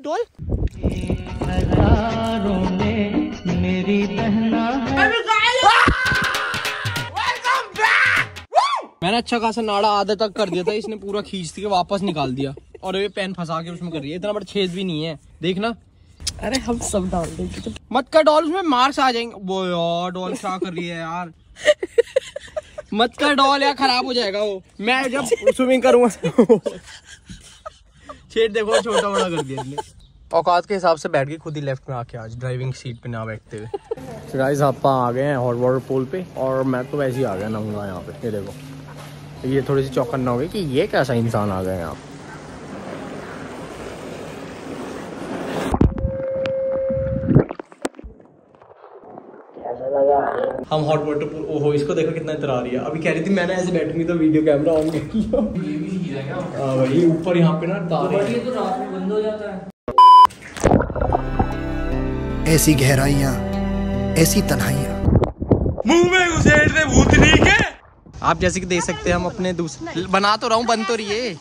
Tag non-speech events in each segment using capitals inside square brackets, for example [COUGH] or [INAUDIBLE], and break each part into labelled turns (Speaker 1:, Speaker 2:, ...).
Speaker 1: Doll.
Speaker 2: मेरी बहना
Speaker 1: मैंने अच्छा खासा नाड़ा आधे तक कर दिया था इसने पूरा खींच के वापस निकाल दिया। और ये पेन फंसा के उसमें कर रही है इतना बड़ा छेद भी नहीं है। देखना।
Speaker 3: अरे हम सब डाल देंगे।
Speaker 1: मत कर डॉल उसमें मार्क्स आ जाएँगे। वो यार डॉल क्या कर रही है यार? मत कर डॉल यार खराब हो जाएगा वो। मैं जब स्विमिंग करूँगा [LAUGHS] छेद देखो छोटा बड़ा कर दिया इसने। औकात के हिसाब से बैठ गए खुद ही लेफ़्ट में आके आज ड्राइविंग सीट पे ना बैठते हुए। गाइस आप आ गए हैं हॉट वाटर पूल पे और मैं तो वैसे ही आ गया नंगा यहाँ पे। ये देखो। ये थोड़ी सी चौकन्ना हो गई कि ये कैसा इंसान आ गया यहाँ पे। हम हॉट वाटर पूल ओहो इसको देखो कितना इतना आ रही है। अभी कह रही थी मैंने ऐसे बैठूँगी तो वीडियो कैमरा ऑन कर लिया हाँ ऊपर यहाँ पे ना तार
Speaker 3: ये तो रात में बंद हो जाता है।
Speaker 4: ऐसी गहराइयाँ ऐसी तन्हाइयाँ।
Speaker 1: आप जैसे कि देख सकते हैं हम अपने दूसरे बना तो रहा हूँ बन तो रही है। ये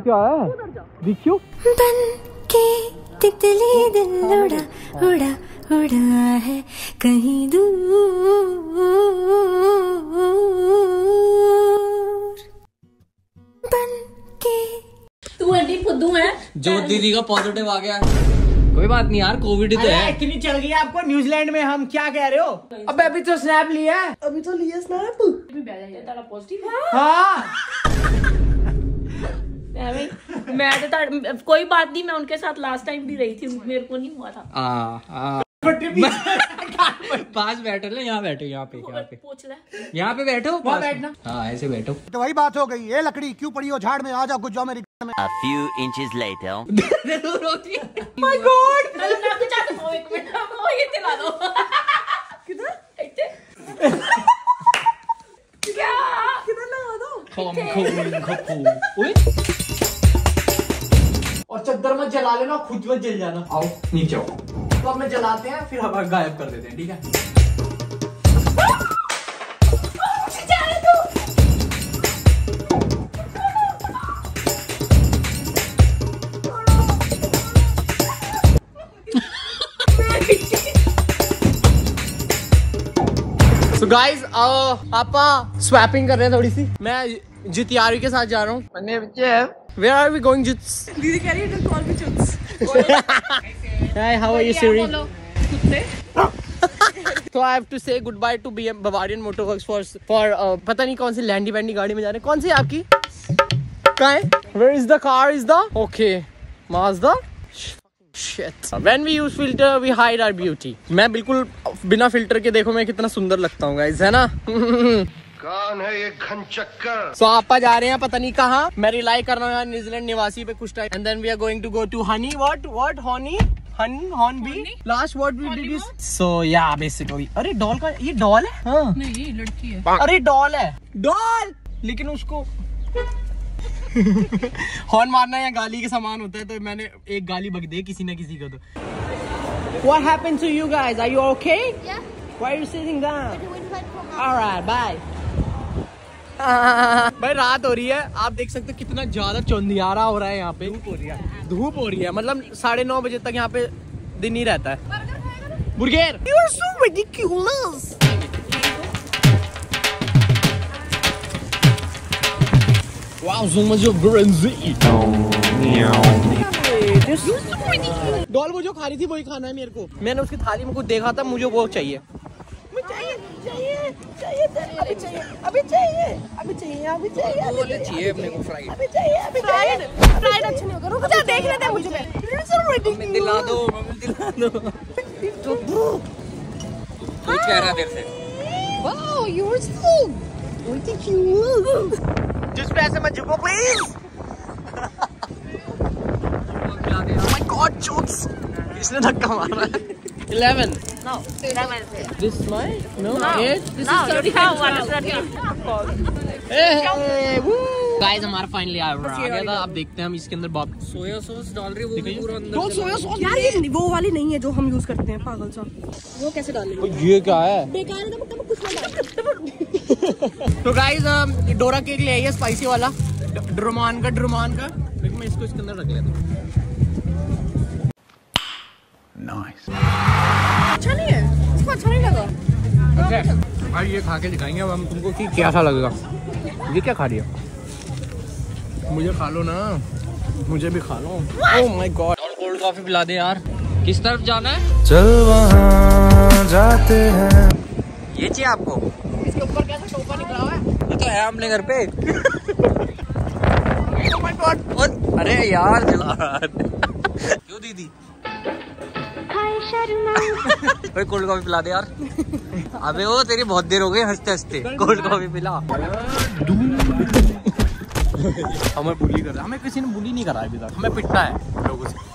Speaker 1: क्या है? देखियो
Speaker 5: बन के तितली दिल उड़ा उड़ा। उड़ा है कहीं दूर। बन के
Speaker 3: तू एंटी फुद्दू है?
Speaker 1: जो दीदी का पॉजिटिव आ गया। कोई बात नहीं यार कोविड तो है।
Speaker 2: इतनी चल गई आपको न्यूजीलैंड में हम क्या कह रहे हो? अब अभी तो स्नैप लिया है।
Speaker 3: अभी तो लिया स्नैप तेरा पॉजिटिव है।
Speaker 2: हाँ। [LAUGHS]
Speaker 3: मैं मैं तो कोई बात नहीं मैं उनके साथ लास्ट टाइम भी रही थी मेरे को नहीं हुआ था।
Speaker 1: आ, आ, पास बैठो ना यहाँ बैठो यहाँ पे यहाँ पे।
Speaker 3: पूछ
Speaker 1: यहाँ पे बैठो
Speaker 2: वहाँ बैठना।
Speaker 1: हाँ ऐसे बैठो।
Speaker 4: तो वही बात हो गई ये लकड़ी क्यों पड़ी हो झाड़ में? आ जाओ कुछ जाओ मेरी में।
Speaker 6: A few inches later. [LAUGHS]
Speaker 3: My god मैं ना कुछ चाहता हूँ एक मिनट वो ये दिला दो। किधर? [LAUGHS] किधर
Speaker 2: और चद्दर मत जला लेना खुद मत जल जाना।
Speaker 1: आओ नीचे आओ।
Speaker 2: तो अब मैं जलाते हैं फिर हवा गायब कर देते हैं ठीक है?
Speaker 1: सो गाइस आपा स्वैपिंग कर रहे हैं थोड़ी सी। मैं जितियारी के साथ जा रहा हूँ। वेयर आर वी गोइंग जिट्स
Speaker 3: दीदी कह रही है कॉल भी चुट्स
Speaker 1: Hi, how are you, Siri? So I have to say goodbye to BM Bavarian Motorworks for for uh, पता नहीं कौन सी लैंडी वैंडी गाड़ी में जा रहे हैं कौन सी है आपकी कहाँ है Where is the car is the Okay Mazda Shit. When we use filter we hide our beauty. मैं बिल्कुल बिना फ़िल्टर के देखो मैं कितना सुंदर लगता हूँ गाइस है ना
Speaker 4: कौन है ये घनचक्कर
Speaker 1: सो आपा जा रहे हैं पता नहीं कहाँ। मैं रिलाई कर रहा हूँ न्यूजीलैंड निवासी पे कुछ time and then we are going to go to honey what what honey honey horn be last what we did is so yeah basically अरे डॉल का ये डॉल है? हाँ।
Speaker 3: नहीं लड़की है।
Speaker 1: अरे डॉल है। डॉल लेकिन उसको [LAUGHS] हॉर्न मारना या गाली के समान होता है तो मैंने एक गाली बग दी किसी ना किसी को तो। What happened to you guys? Are you okay?
Speaker 5: Yeah.
Speaker 1: Why are you sitting down?
Speaker 5: Wait for
Speaker 1: bye. भाई रात हो रही है। आप देख सकते हो कितना ज़्यादा चौंधियारा हो रहा है यहाँ पे। धूप हो रही है। धूप हो रही है। मतलब साढ़े नौ बजे तक यहाँ पे दिन ही रहता है। Burger! You are so ridiculous Wow, so much of grunzy. Doll वो जो खा रही थी वही खाना है मेरे को। मैंने उसकी थाली में कुछ देखा था मुझे वो चाहिए। चाहिए अपने को फ्राइड
Speaker 5: फ्राइड फ्राइड अच्छा नहीं होगा। रुक जा देख लेते हैं मुझे पहले।
Speaker 1: दिला दो मम्मी दिला दो। कुछ कह रहा तेरे से
Speaker 5: wow you are so Look at you.
Speaker 1: जिस मत झुको प्लीज़ माय गॉड जोक्स इसने धक्का मारा? है 11
Speaker 3: No, seven.
Speaker 1: This my no
Speaker 3: No.
Speaker 1: 8
Speaker 3: No, you count one, thirty.
Speaker 1: Hey, hey, woo! Guys हमारा फाइनली आ गया था अब देखते हैं हम इसके अंदर बाप सोया सॉस डाल रही है वो भी पूरा अंदर
Speaker 5: सोया सॉस। यार ये वो वाली नहीं है जो हम यूज़ करते हैं पागल सा। वो कैसे डाल डालेंगे
Speaker 1: ये क्या है?
Speaker 5: बेकार है [LAUGHS] तो कुछ मत
Speaker 1: तो गाइस डोरा केक ले आइए स्पाइसी वाला। ड्रोमान का ड्रोमान का। लेकिन मैं इसको इसके अंदर रख लेता हूँ।
Speaker 5: अच्छा नहीं है। इसको अच्छा नहीं लगा।
Speaker 1: ओके। और ये खा के दिखाएँगे अब हम तुमको कि कैसा लगेगा। ये क्या खा रही हो? मुझे खा लो ना। मुझे भी खा लो। ओह माय गॉड और कोल्ड कॉफ़ी पिला दे यार। किस तरफ़ जाना है?
Speaker 6: चल वहाँ जाते हैं।
Speaker 1: ये चाहिए आपको। इसके ऊपर कैसा टोपा निकला हुआ है? ये तो है हमने घर पे। [LAUGHS] Oh my God! अरे यार जला। [LAUGHS] क्यों दीदी? भाई कोल्ड कॉफ़ी पिला दे यार। अबे वो तेरी बहुत देर हो गई हँसते हँसते। कोल्ड कॉफ़ी पिला। हमें बुली कर हमें किसी ने बुली नहीं करा अभी तक। हमें पिटना है लोगों से।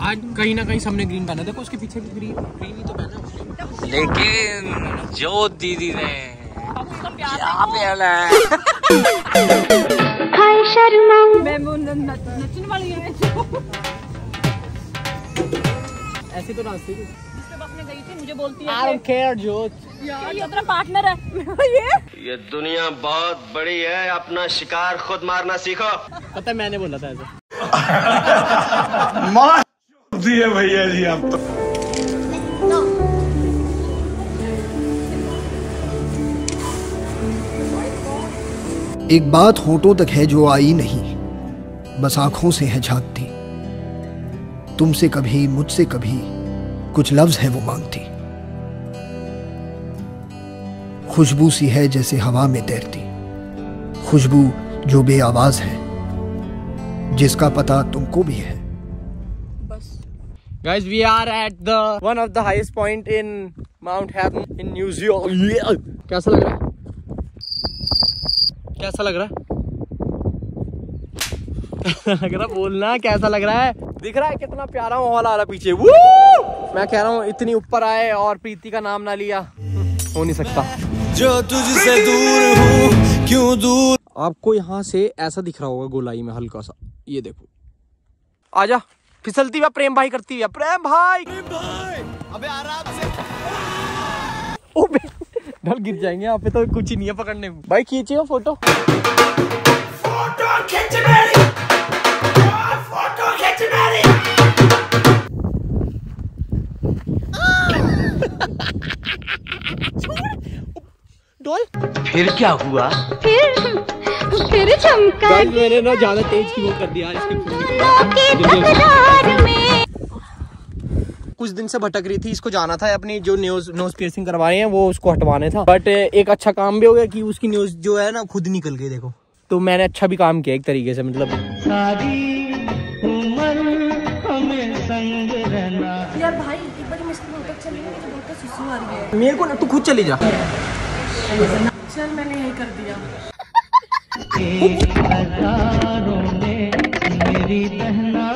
Speaker 1: आज कहीं ना कहीं सबने ग्रीन पहना देखो उसके पीछे भी ग्रीन ग्रीन ही तो पहना लेकिन जो दीदी ने क्या पहना है।
Speaker 3: नचने वाली है
Speaker 1: ऐसे। तो नाचती थी
Speaker 3: जिसके पास मैं गई थी मुझे बोलती है
Speaker 1: जोत।
Speaker 3: यार ये तेरा पार्टनर है ये
Speaker 7: ये दुनिया बहुत बड़ी है अपना शिकार खुद मारना सीखो।
Speaker 1: पता मैंने बोला था ऐसा। [LAUGHS]
Speaker 6: दिए भैया जी आप तो।
Speaker 4: एक बात होठों तक है जो आई नहीं। बस आँखों से है झांकती। तुमसे कभी मुझसे कभी कुछ लफ्ज है वो मांगती। खुशबू सी है जैसे हवा में तैरती। खुशबू जो बे आवाज़ है जिसका पता तुमको भी है।
Speaker 1: Guys, we are at the one of the highest point in Mount Hatton in New Zealand. कैसा लग रहा है? कैसा लग रहा है? [LAUGHS] लग रहा बोलना कैसा लग रहा है? दिख रहा है कितना प्यारा माहौल आ रहा पीछे। Woo! मैं कह रहा हूँ इतनी ऊपर आए और प्रीति का नाम ना लिया। हो नहीं सकता।
Speaker 6: जो तुझसे दूर हूँ क्यों दूर?
Speaker 1: आपको यहाँ से ऐसा दिख रहा होगा गोलाई में हल्का सा। ये देखो। आजा फिसलती हुआ प्रेम भाई करती हुआ प्रेम भाई! प्रेम भाई!
Speaker 6: अबे आराम से।
Speaker 1: ओ बे ढल गिर जाएँगे यहाँ पे तो कुछ ही नहीं है पकड़ने को। भाई खींचे हो फ़ोटो डोल।
Speaker 7: फिर क्या हुआ?
Speaker 8: फिर फिर
Speaker 1: चमका मैंने ना ज़्यादा तेज की वो कर दिया इसके
Speaker 8: में?
Speaker 1: कुछ दिन से भटक रही थी इसको जाना था अपनी जो न्यूज़ नोज़ पियर्सिंग करवाए हैं वो उसको हटवाने था। बट एक अच्छा काम भी हो गया कि उसकी न्यूज़ जो है ना खुद निकल गई देखो। तो मैंने अच्छा भी काम किया एक तरीके से मतलब।
Speaker 5: यार भाई एक बार मिस्टर होटल चलेंगे तो बहुत तो सुसु आ रही है
Speaker 1: मेरे को ना तू खुद चली जा।
Speaker 5: चल मैंने यही कर दिया। [LAUGHS]
Speaker 9: मेरी बहना